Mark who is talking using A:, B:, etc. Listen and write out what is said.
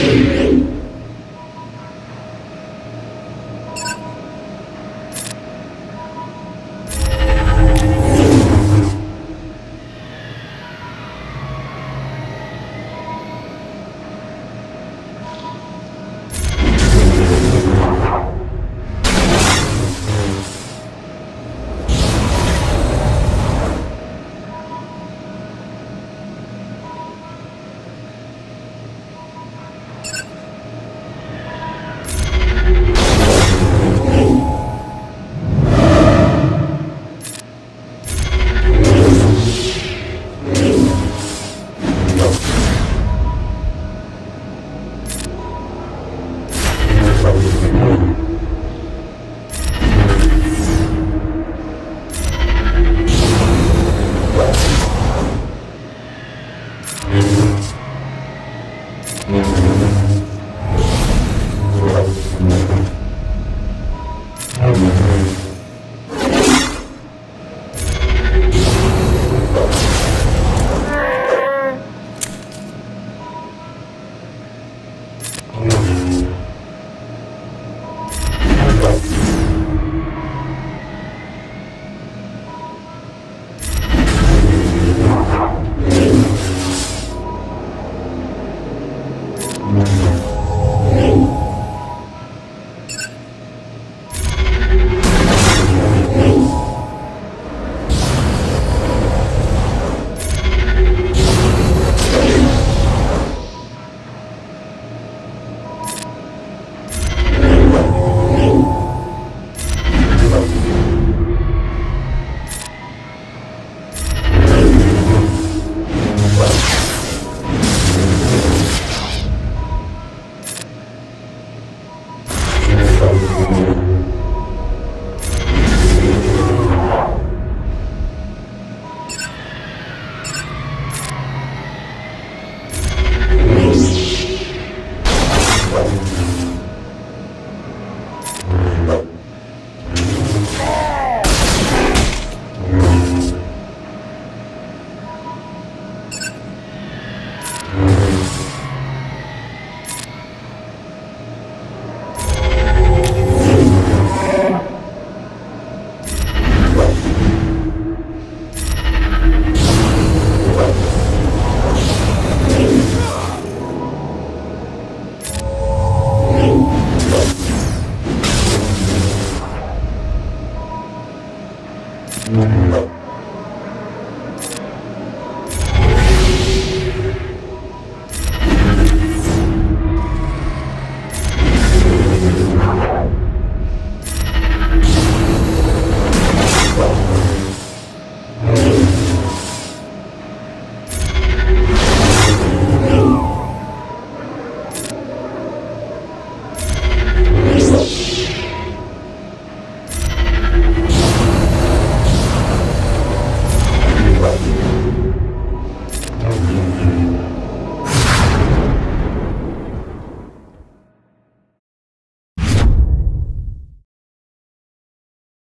A: Amen. Ну,
B: Mm-hmm.